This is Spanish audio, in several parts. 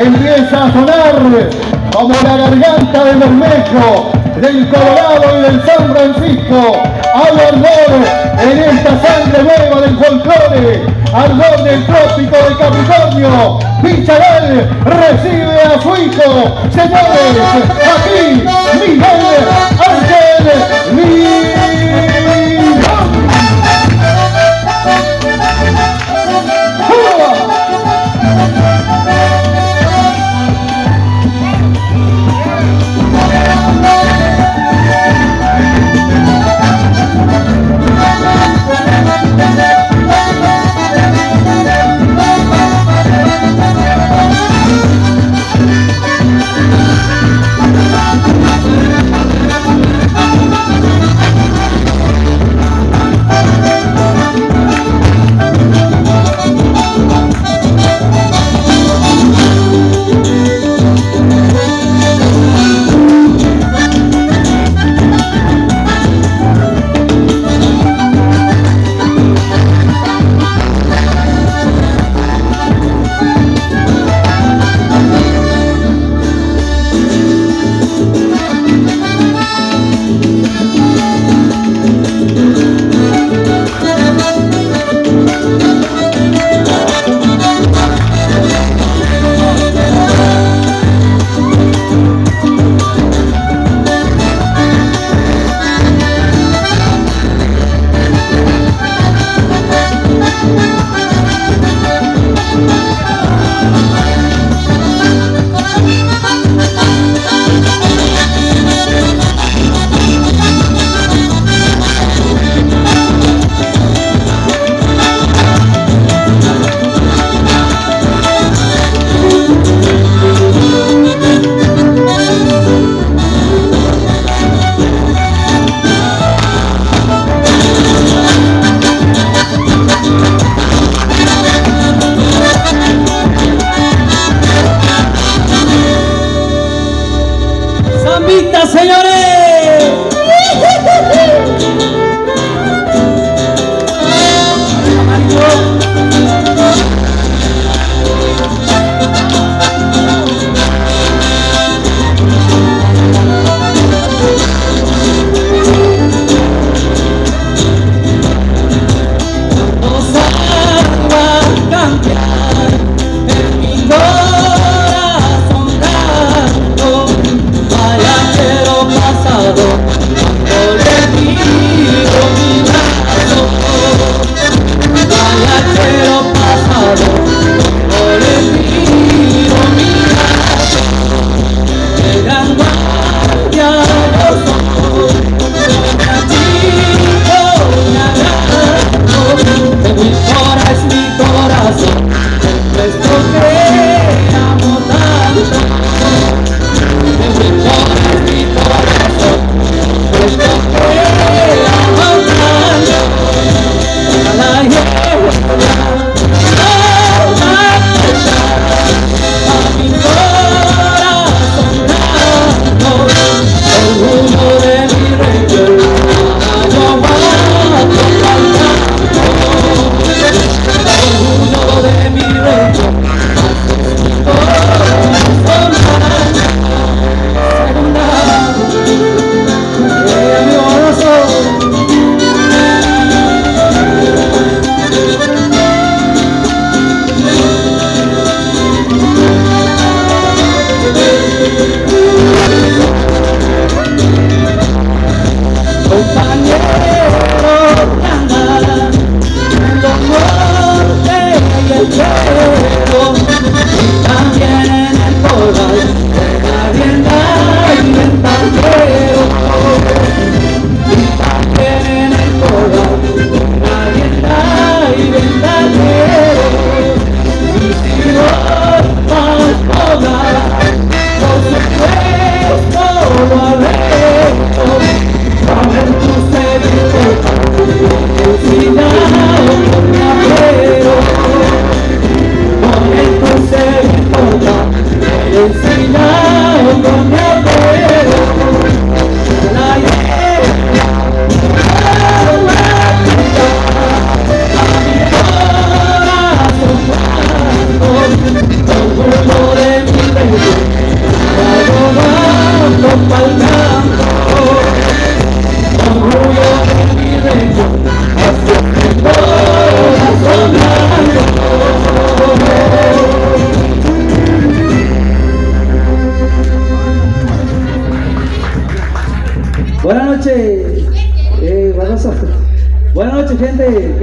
empieza a sonar como la garganta del Bermejo, del Colorado y del San Francisco. Hay ardor en esta sangre nueva del folclore, ardor del trópico de Capricornio. Picharal recibe a su hijo. Señores, aquí Miguel Ángel Mirón.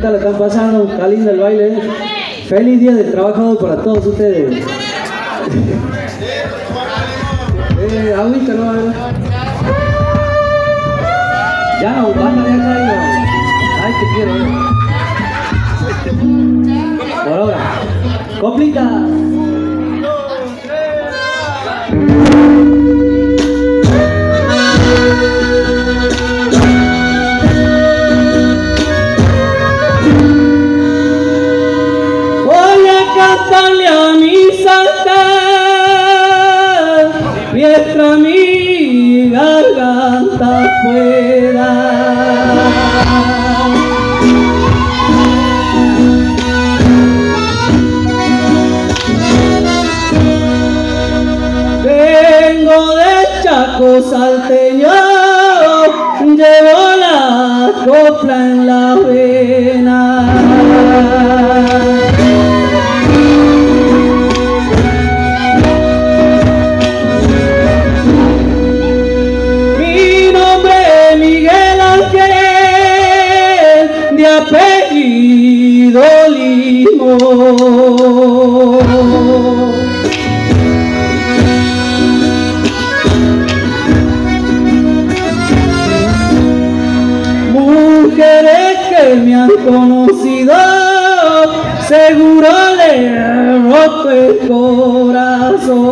Tal están pasando? Está lindo el baile. Feliz día del trabajador para todos ustedes. eh, ahorita no. Ya no, baja de acá y no. Ay, te quiero. eh. Por ahora. Complica. Conocido, seguro le roto el corazón.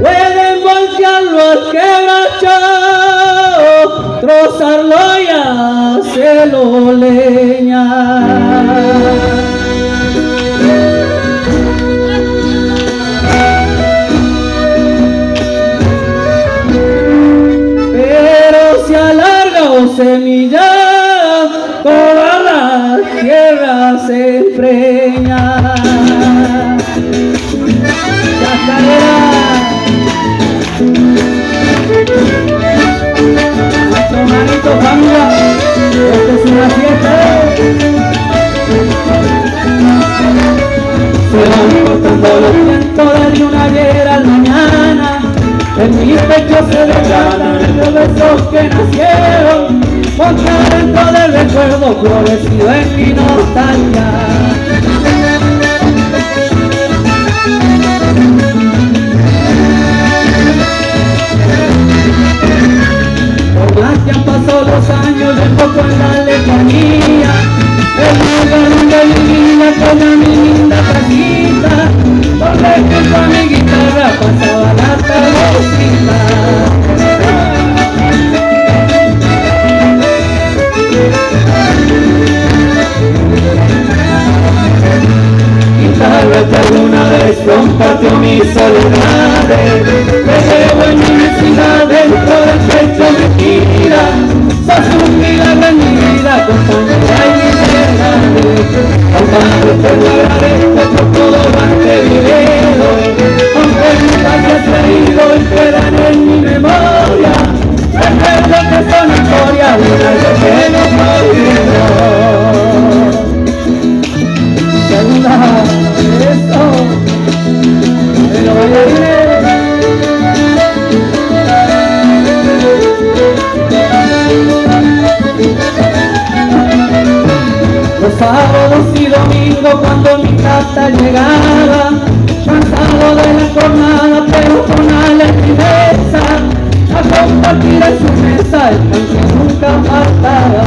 Pueden voltearlo al quebracho, trozarlo y hacerlo. Semilla, toda la tierra se empreña. Manito, familia, esta es una fiesta. Se van cortando los vientos de una guerra al mañana. En mi pecho se desgarran los besos que nacieron, porque dentro del recuerdo florecido en mi nostalgia. Por más que han pasado los años, de poco en la lejanía, el lugar donde vivía con mi linda casita, donde junto a mi guitarra pasaba la tardecita. Guitarra que alguna vez compartió mis soledades, Sábados y domingos cuando mi casa llegaba, cansado de la jornada pero con altiveza, a compartir en su mesa el pan que nunca faltaba.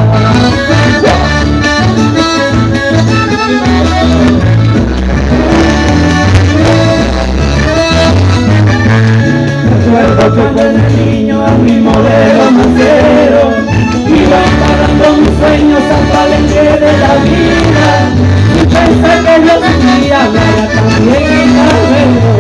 Recuerdo que cuando niño a mi modelo mancero con mis sueños al palenque de la vida, y pensé que yo tenía nada también que perderlo.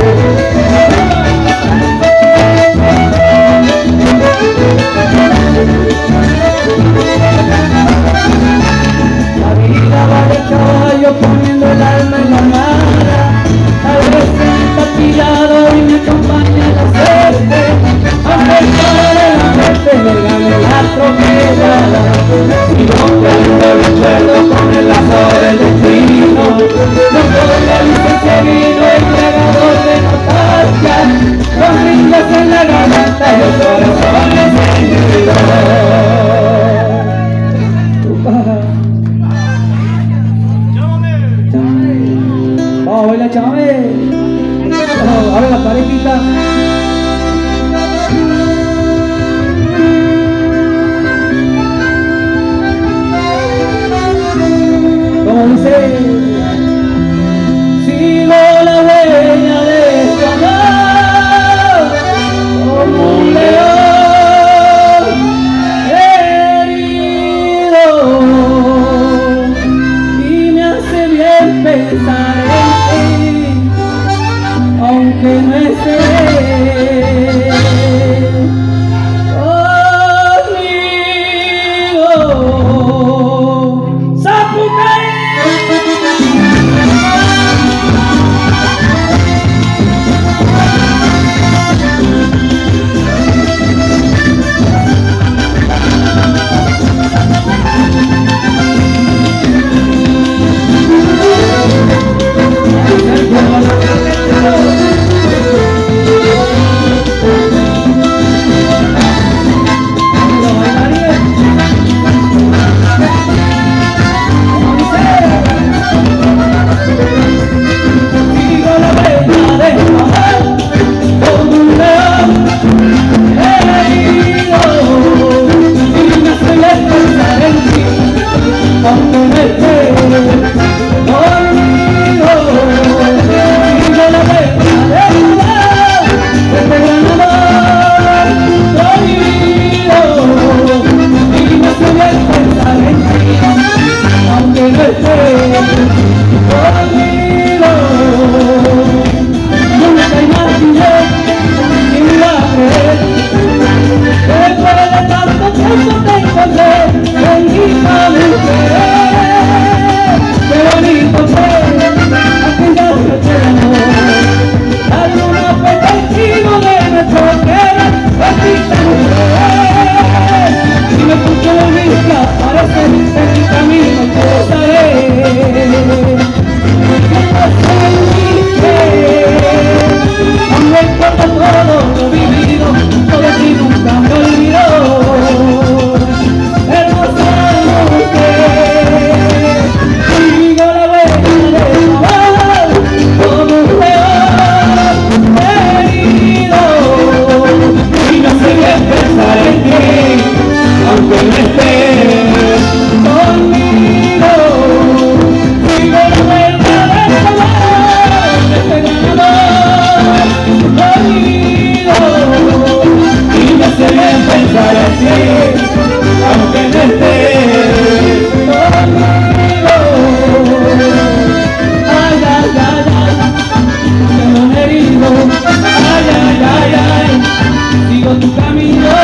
la chave. A ver la parejita. Camino